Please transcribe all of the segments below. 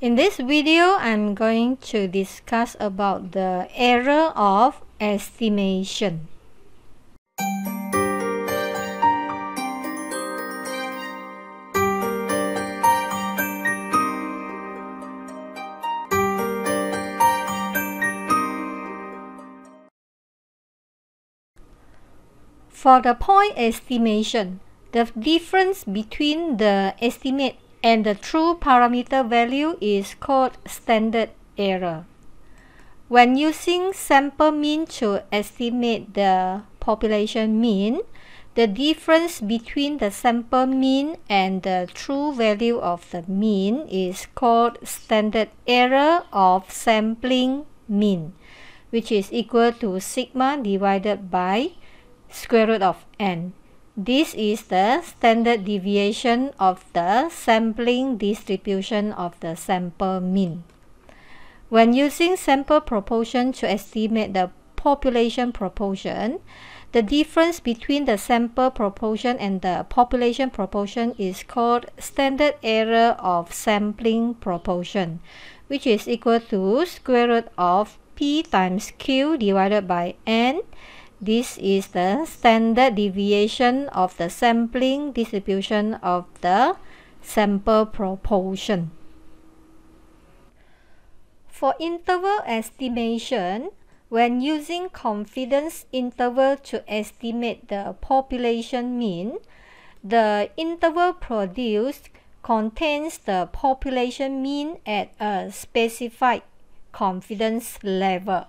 In this video, I'm going to discuss about the error of estimation. For the point estimation, the difference between the estimate and the true parameter value is called standard error. When using sample mean to estimate the population mean, the difference between the sample mean and the true value of the mean is called standard error of sampling mean, which is equal to sigma divided by square root of n. This is the standard deviation of the sampling distribution of the sample mean. When using sample proportion to estimate the population proportion, the difference between the sample proportion and the population proportion is called standard error of sampling proportion, which is equal to square root of p times q divided by n this is the standard deviation of the sampling distribution of the sample proportion. For interval estimation, when using confidence interval to estimate the population mean, the interval produced contains the population mean at a specified confidence level.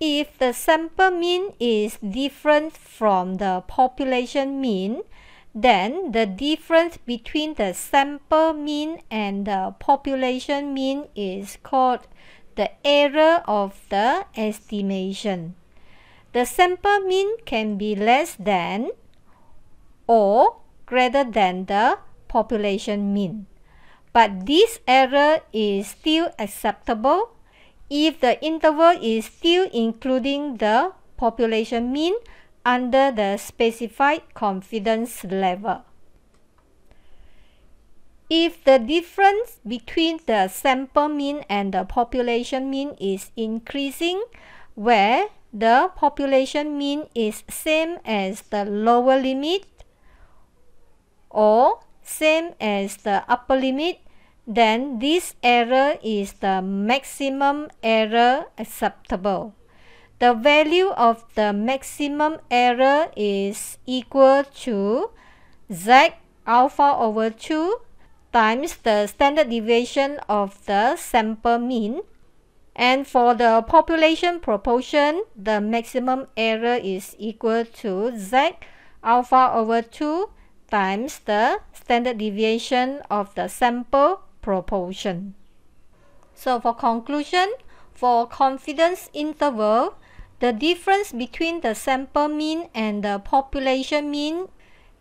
If the sample mean is different from the population mean, then the difference between the sample mean and the population mean is called the error of the estimation. The sample mean can be less than or greater than the population mean. But this error is still acceptable if the interval is still including the population mean under the specified confidence level. If the difference between the sample mean and the population mean is increasing, where the population mean is same as the lower limit or same as the upper limit, then this error is the maximum error acceptable. The value of the maximum error is equal to z alpha over 2 times the standard deviation of the sample mean. And for the population proportion, the maximum error is equal to z alpha over 2 times the standard deviation of the sample proportion. So for conclusion, for confidence interval, the difference between the sample mean and the population mean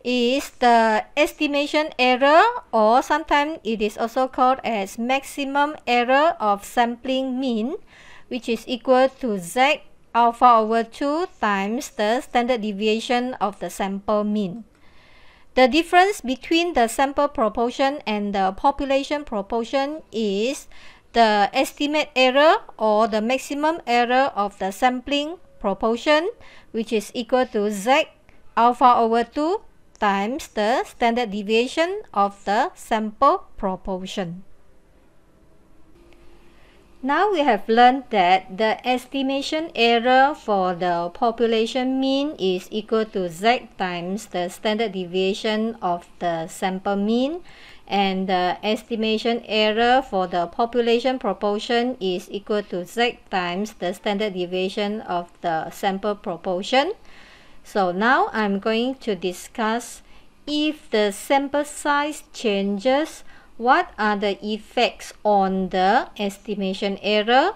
is the estimation error or sometimes it is also called as maximum error of sampling mean which is equal to z alpha over 2 times the standard deviation of the sample mean. The difference between the sample proportion and the population proportion is the estimate error or the maximum error of the sampling proportion which is equal to z alpha over 2 times the standard deviation of the sample proportion. Now we have learned that the estimation error for the population mean is equal to z times the standard deviation of the sample mean and the estimation error for the population proportion is equal to z times the standard deviation of the sample proportion. So now I'm going to discuss if the sample size changes what are the effects on the estimation error,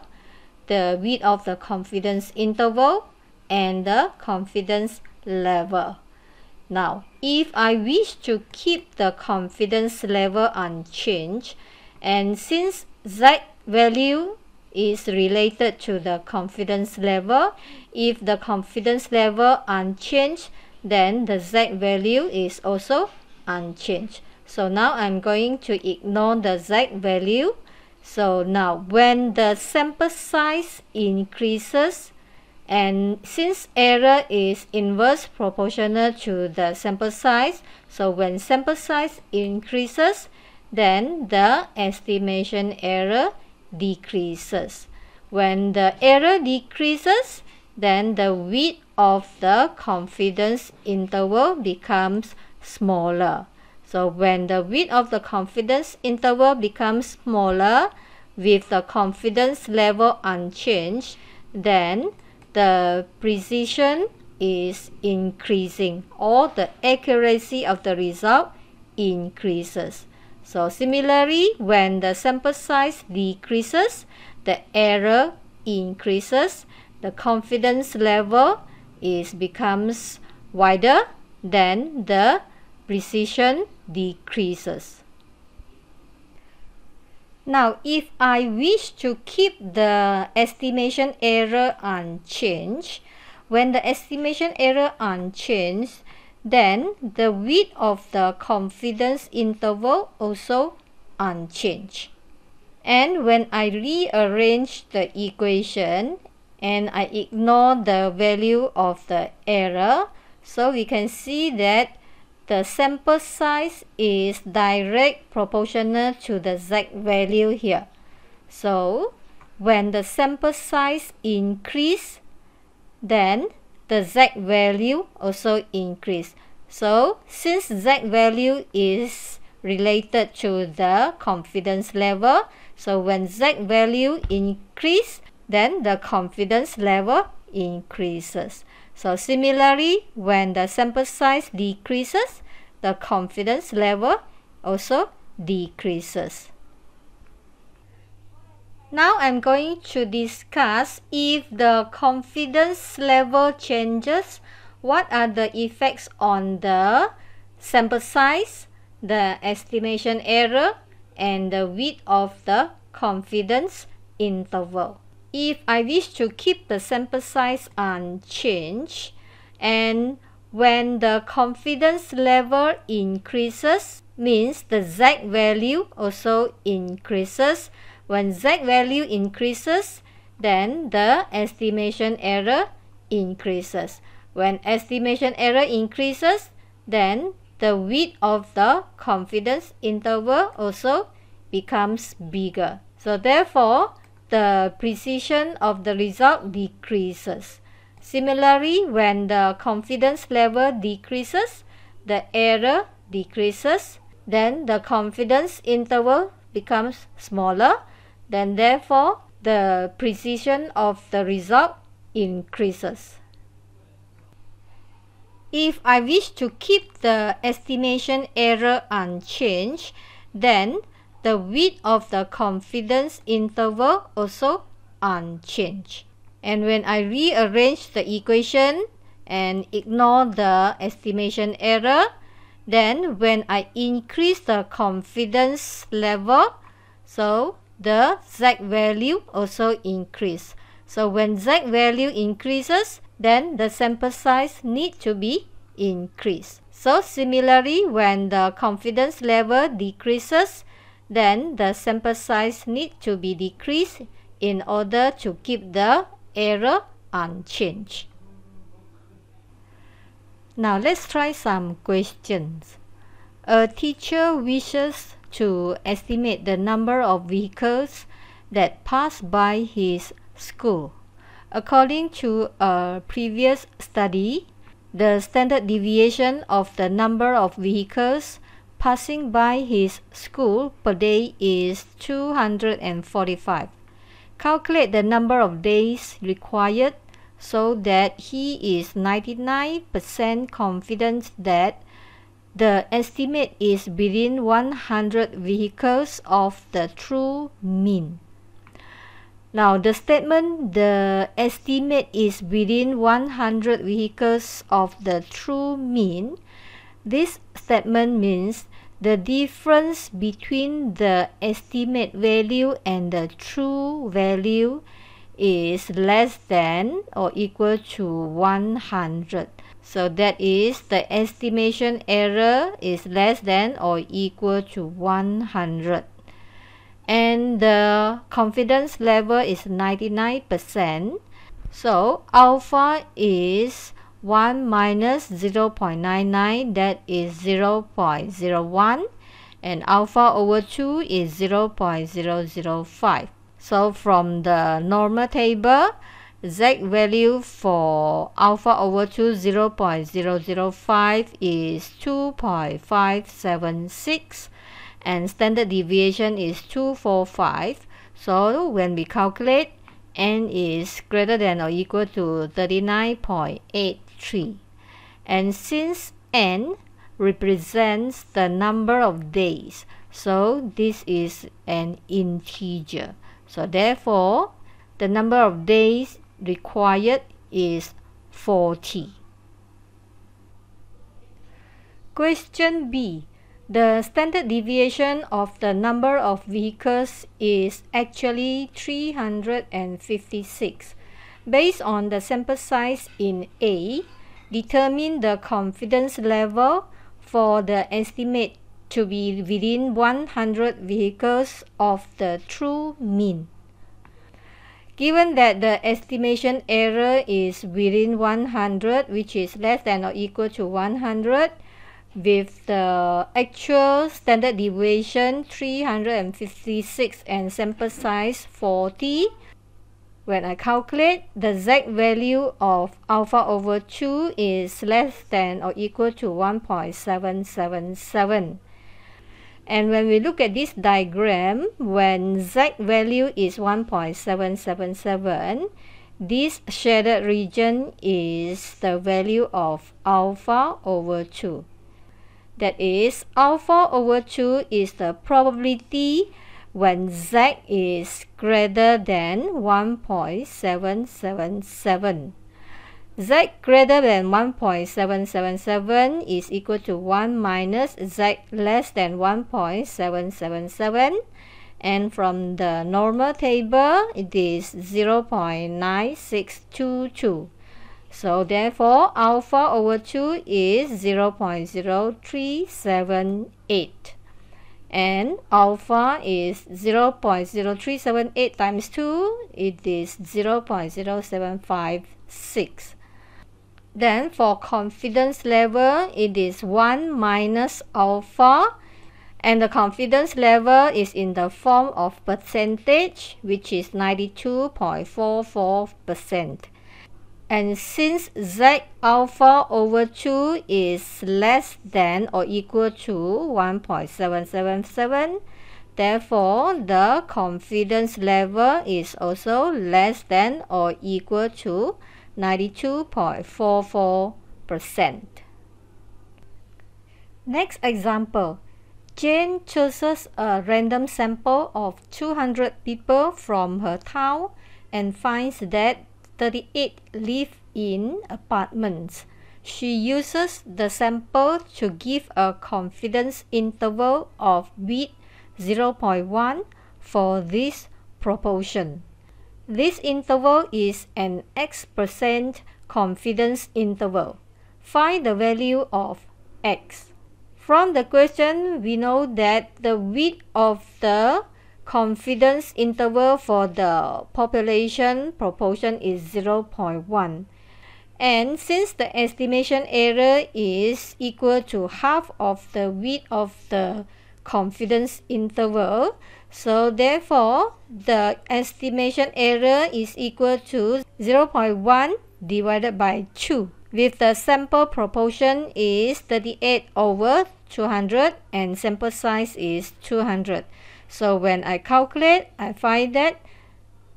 the width of the confidence interval, and the confidence level. Now, if I wish to keep the confidence level unchanged, and since Z value is related to the confidence level, if the confidence level unchanged, then the Z value is also unchanged. So now I'm going to ignore the z value. So now when the sample size increases and since error is inverse proportional to the sample size, so when sample size increases, then the estimation error decreases. When the error decreases, then the width of the confidence interval becomes smaller. So when the width of the confidence interval becomes smaller with the confidence level unchanged, then the precision is increasing or the accuracy of the result increases. So similarly, when the sample size decreases, the error increases, the confidence level is becomes wider, then the precision decreases. Now, if I wish to keep the estimation error unchanged, when the estimation error unchanged, then the width of the confidence interval also unchanged. And when I rearrange the equation and I ignore the value of the error, so we can see that the sample size is direct proportional to the z value here. So when the sample size increase, then the z value also increase. So since z value is related to the confidence level, so when z value increase, then the confidence level increases. So similarly, when the sample size decreases, the confidence level also decreases. Now I'm going to discuss if the confidence level changes, what are the effects on the sample size, the estimation error, and the width of the confidence interval. If I wish to keep the sample size unchanged and when the confidence level increases means the z value also increases when z value increases, then the estimation error increases. When estimation error increases, then the width of the confidence interval also becomes bigger. So therefore, the precision of the result decreases. Similarly, when the confidence level decreases, the error decreases, then the confidence interval becomes smaller then therefore the precision of the result increases. If I wish to keep the estimation error unchanged, then the width of the confidence interval also unchanged. And when I rearrange the equation and ignore the estimation error, then when I increase the confidence level, so the z value also increase. So when z value increases, then the sample size need to be increased. So similarly, when the confidence level decreases, then the sample size need to be decreased in order to keep the error unchanged. Now let's try some questions. A teacher wishes to estimate the number of vehicles that pass by his school. According to a previous study, the standard deviation of the number of vehicles passing by his school per day is 245. Calculate the number of days required so that he is 99% confident that the estimate is within 100 vehicles of the true mean. Now the statement the estimate is within 100 vehicles of the true mean. This statement means the difference between the estimate value and the true value is less than or equal to 100. So that is the estimation error is less than or equal to 100. And the confidence level is 99%. So alpha is 1 minus 0.99 that is 0.01 and alpha over 2 is 0.005. So from the normal table, z value for alpha over 2 0.005 is 2.576 and standard deviation is 245. So when we calculate, n is greater than or equal to 39.83. And since n represents the number of days. So this is an integer. So therefore, the number of days required is 40. Question B. The standard deviation of the number of vehicles is actually 356. Based on the sample size in A, determine the confidence level for the estimate to be within 100 vehicles of the true mean. Given that the estimation error is within 100, which is less than or equal to 100, with the actual standard deviation 356 and sample size 40, when I calculate, the z value of alpha over 2 is less than or equal to 1.777. And when we look at this diagram, when z value is 1.777, this shaded region is the value of alpha over 2. That is, alpha over 2 is the probability when z is greater than 1.777. z greater than 1.777 is equal to 1 minus z less than 1.777 and from the normal table it is 0.9622. So therefore alpha over 2 is 0.0378 and alpha is 0.0378 times 2 it is 0.0756 then for confidence level it is 1 minus alpha. And the confidence level is in the form of percentage which is 92.44 percent and since z alpha over 2 is less than or equal to 1.777, therefore the confidence level is also less than or equal to 92.44%. Next example. Jane chooses a random sample of 200 people from her town and finds that 38 live in apartments. She uses the sample to give a confidence interval of width 0.1 for this proportion. This interval is an X percent confidence interval. Find the value of X. From the question, we know that the width of the confidence interval for the population proportion is 0.1 and since the estimation error is equal to half of the width of the confidence interval so therefore the estimation error is equal to 0.1 divided by 2 with the sample proportion is 38 over 200 and sample size is 200 so when I calculate, I find that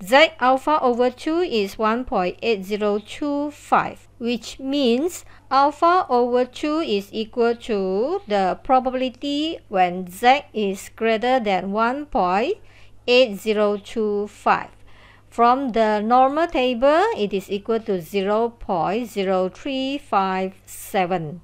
Z alpha over 2 is 1.8025, which means alpha over 2 is equal to the probability when Z is greater than 1.8025. From the normal table, it is equal to 0.0357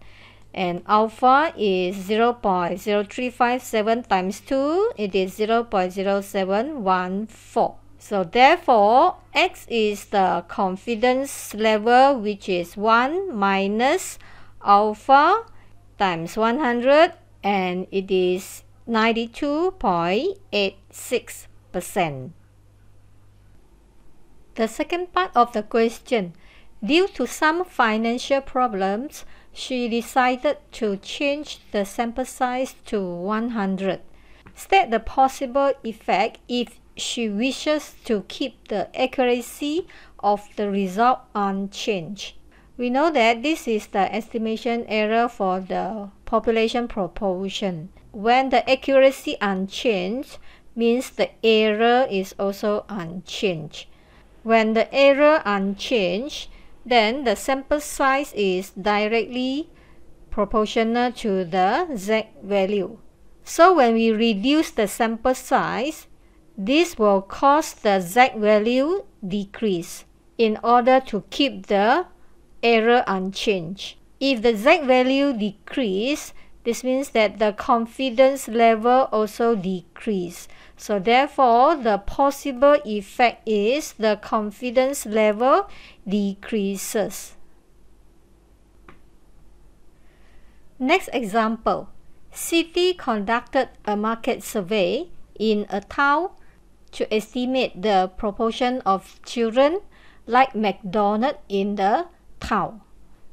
and alpha is 0 0.0357 times 2 it is 0 0.0714 So therefore, x is the confidence level which is 1 minus alpha times 100 and it is 92.86%. The second part of the question, due to some financial problems, she decided to change the sample size to 100. State the possible effect if she wishes to keep the accuracy of the result unchanged. We know that this is the estimation error for the population proportion. When the accuracy unchanged means the error is also unchanged. When the error unchanged, then the sample size is directly proportional to the z value. So when we reduce the sample size, this will cause the z value decrease in order to keep the error unchanged. If the z value decrease, this means that the confidence level also decrease. So therefore, the possible effect is the confidence level decreases. Next example. Siti conducted a market survey in a town to estimate the proportion of children like McDonald in the town.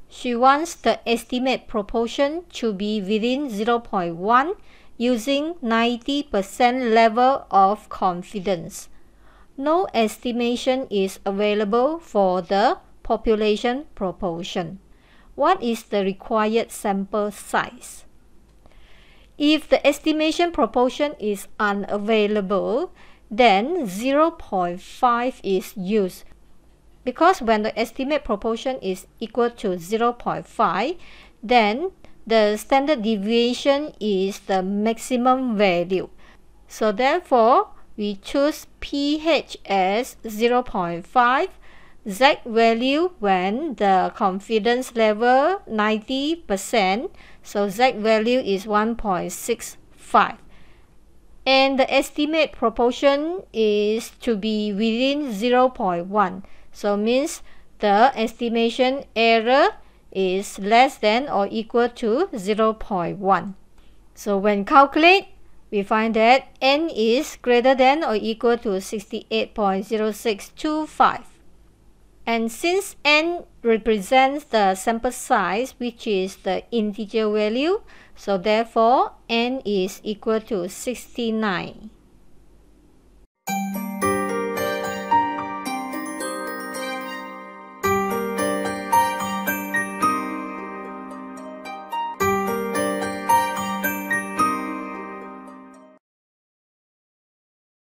She wants the estimate proportion to be within 0.1 using 90% level of confidence. No estimation is available for the population proportion. What is the required sample size? If the estimation proportion is unavailable, then 0.5 is used because when the estimate proportion is equal to 0.5 then the standard deviation is the maximum value. So therefore we choose pH as 0.5 Z value when the confidence level 90% so Z value is 1.65 and the estimate proportion is to be within 0.1 so means the estimation error is less than or equal to 0.1. So when calculate, we find that n is greater than or equal to 68.0625. And since n represents the sample size, which is the integer value, so therefore n is equal to 69.